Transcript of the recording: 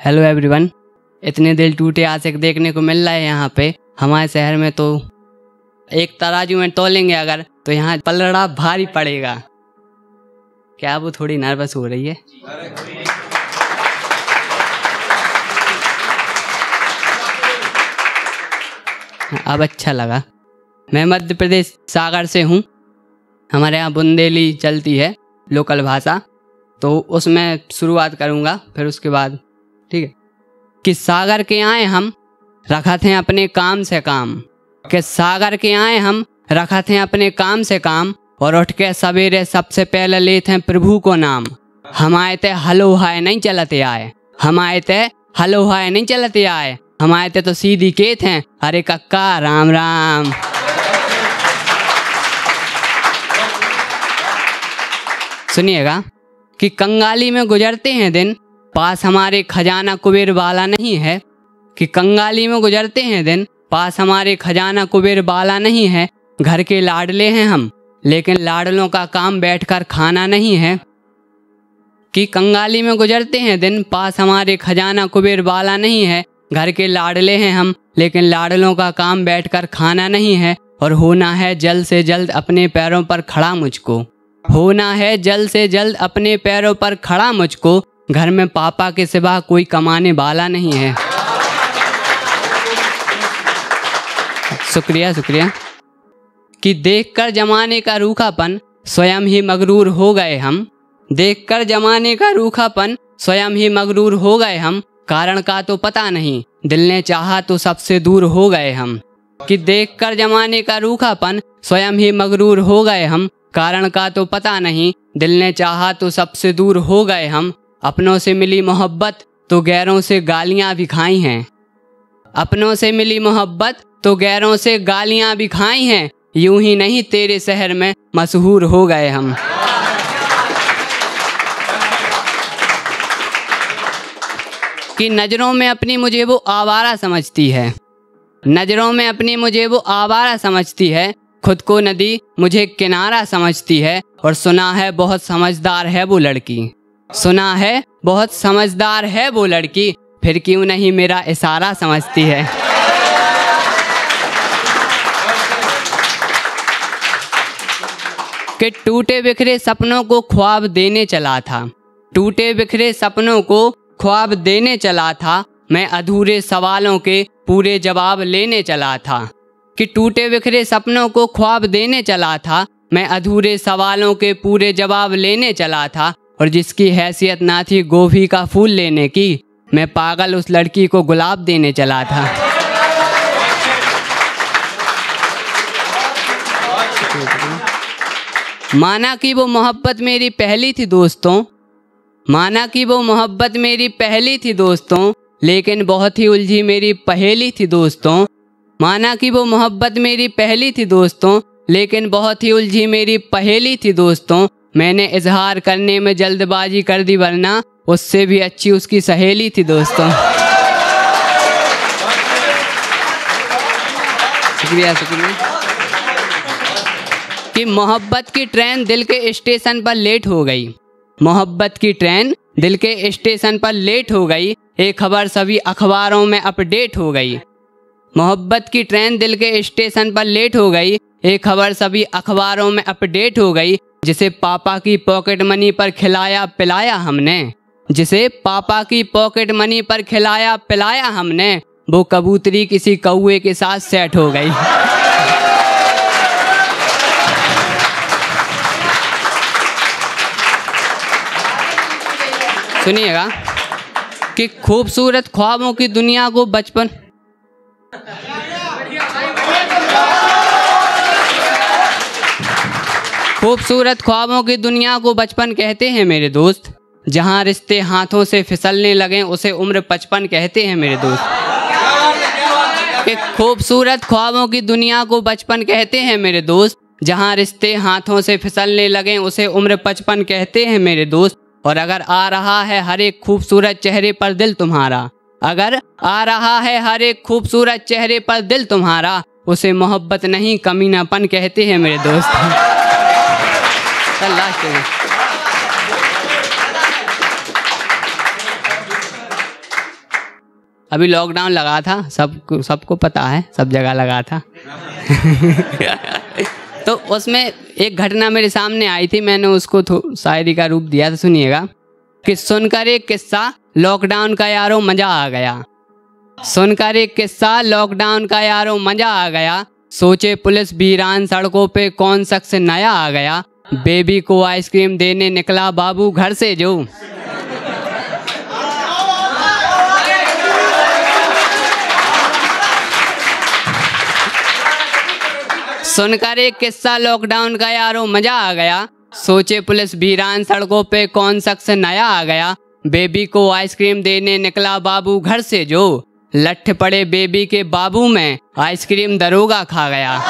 Hello everyone इतने दिल टूटे आशिक देखने को मिल रहा है यहाँ पे। हमारे शहर में तो एक तराजू में तोलेंगे अगर तो यहाँ पलड़ा भारी पड़ेगा। क्या वो थोड़ी नर्वस हो रही है? अब अच्छा लगा। मैं मध्य प्रदेश सागर से हूँ। हमारे यहाँ बुंदेली चलती है लोकल भाषा। तो उसमें शुरुआत करूँगा, फिर उसके बाद ठीक है? कि सागर के आए हम रखा थे अपने काम से काम। कि सागर के आए हम रखा थे अपने काम से काम, और उठ के सवेरे सबसे पहले ले थे प्रभु को नाम। हम आए थे हलो हाय नहीं चलते आए। हम आए थे हलो हाय नहीं चलते आए। हम आए थे तो सीधी के थे अरे कक्का, राम राम। सुनिएगा कि कंगाली में गुजरते हैं दिन पास हमारे खजाना कुबेर वाला नहीं है कि कंगाली में गुजरते हैं दिन। पास हमारे खजाना कुबेर वाला नहीं है, घर के लाडले हैं हम, लेकिन लाडलों का काम बैठकर खाना नहीं है। कि कंगाली में गुजरते हैं दिन, पास हमारे खजाना कुबेर वाला नहीं है, घर के लाडले हैं हम, लेकिन लाडलों का काम बैठकर खाना नहीं है, और होना है जल्द से जल्द अपने पैरों पर खड़ा मुझको। होना है जल्द से जल्द अपने पैरों पर खड़ा मुझको घर में पापा के सिवा कोई कमाने वाला नहीं है। शुक्रिया शुक्रिया। कि देखकर जमाने का रूखापन स्वयं ही मगरूर हो गए हम। देखकर जमाने का रूखापन स्वयं ही मगरूर हो गए हम। कारण का तो पता नहीं, दिल ने चाहा तो सबसे दूर हो गए हम। कि देखकर जमाने का रूखापन स्वयं ही मगरूर हो गए हम। कारण का तो पता नहीं, दिल ने चाहा तो सबसे दूर हो गए हम। अपनों से मिली मोहब्बत तो गैरों से गालियाँ भी खाई हैं। अपनों से मिली मोहब्बत तो गैरों से गालियाँ भी खाई हैं। यूँ ही नहीं तेरे शहर में मशहूर हो गए हम। कि नज़रों में अपनी मुझे वो आवारा समझती है। नज़रों में अपनी मुझे वो आवारा समझती है। खुद को नदी मुझे किनारा समझती है और सुना है बहुत समझदार है वो लड़की। सुना है, बहुत समझदार है वो लड़की। फिर क्यों नहीं मेरा इशारा समझती है? कि टूटे बिखरे सपनों को ख्वाब देने चला था। टूटे बिखरे सपनों को ख्वाब देने चला था। मैं अधूरे सवालों के पूरे जवाब लेने चला था। कि टूटे बिखरे सपनों को ख्वाब देने चला था। मैं अधूरे सवालों के पूरे जवाब लेने चला था। और जिसकी हैसियत ना थी गोभी का फूल लेने की, मैं पागल उस लड़की को गुलाब देने चला था। माना कि वो मोहब्बत मेरी पहली थी दोस्तों, माना कि वो मोहब्बत मेरी पहली थी दोस्तों, लेकिन बहुत ही उलझी मेरी पहेली थी दोस्तों। माना कि वो मोहब्बत मेरी पहली थी दोस्तों, लेकिन बहुत ही उलझी मेरी पहेली थी दोस्तों। मैंने इजहार करने में जल्दबाजी कर दी, वरना उससे भी अच्छी उसकी सहेली थी, दोस्तों। शुक्रिया शुक्रिया। कि मोहब्बत की ट्रेन दिल के स्टेशन पर लेट हो गई। मोहब्बत की ट्रेन दिल के स्टेशन पर लेट हो गई एक खबर सभी अखबारों में अपडेट हो गई। मोहब्बत की ट्रेन दिल के स्टेशन पर लेट हो गई एक खबर सभी अखबारों में अपडेट हो गई, जिसे पापा की पॉकेट मनी पर खिलाया पिलाया हमने। जिसे पापा की पॉकेट मनी पर खिलाया पिलाया हमने, वो कबूतरी किसी कौए के साथ सेट हो गई। सुनिएगा कि खूबसूरत ख्वाबों की दुनिया को बचपन खूबसूरत ख्वाबों की दुनिया को बचपन कहते हैं मेरे दोस्त। जहाँ रिश्ते हाथों से फिसलने लगे, उसे उम्र पचपन कहते हैं मेरे दोस्त। कि खूबसूरत ख्वाबों की दुनिया को बचपन कहते हैं मेरे दोस्त। जहाँ रिश्ते हाथों से फिसलने लगे, उसे उम्र पचपन कहते हैं मेरे दोस्त। और अगर आ रहा है हर एक खूबसूरत चेहरे पर दिल तुम्हारा। अगर आ रहा है हर एक खूबसूरत चेहरे पर दिल तुम्हारा, उसे मोहब्बत नहीं, कमीनापन कहते हैं मेरे दोस्त। लास्ट में अभी लॉकडाउन लगा था, सब सबको पता है, सब जगह लगा था। तो उसमें एक घटना मेरे सामने आई थी, मैंने उसको शायरी का रूप दिया था, सुनिएगा। कि सुनकर एक किस्सा लॉकडाउन का यारो मज़ा आ गया। सुनकर एक किस्सा लॉकडाउन का यारो मज़ा आ गया। सोचे पुलिस वीरान सड़कों पे कौन शख्स नया आ गया। बेबी को आइसक्रीम देने निकला बाबू घर से जो। सुनकर एक किस्सा लॉकडाउन का यारो मज़ा आ गया। सोचे पुलिस वीरान सड़कों पे कौन शख्स नया आ गया। बेबी को आइसक्रीम देने निकला बाबू घर से जो। लठ पड़े बेबी के बाबू में आइसक्रीम दरोगा खा गया।